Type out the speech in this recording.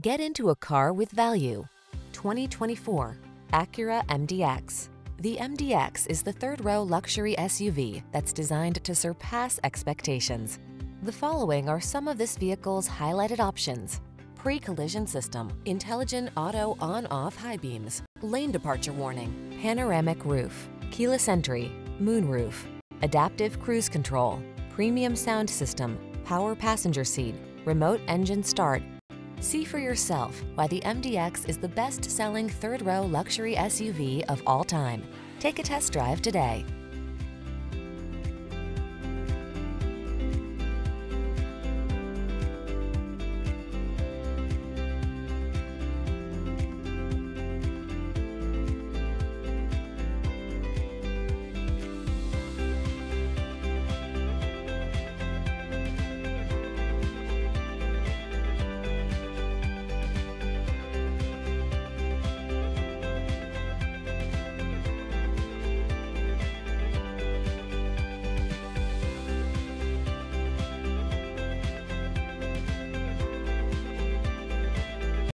Get into a car with value. 2024 Acura MDX. The MDX is the third row luxury SUV that's designed to surpass expectations. The following are some of this vehicle's highlighted options. Pre-collision system, intelligent auto on-off high beams, lane departure warning, panoramic roof, keyless entry, moonroof, adaptive cruise control, premium sound system, power passenger seat, remote engine start. See for yourself why the MDX is the best-selling third-row luxury SUV of all time. Take a test drive today.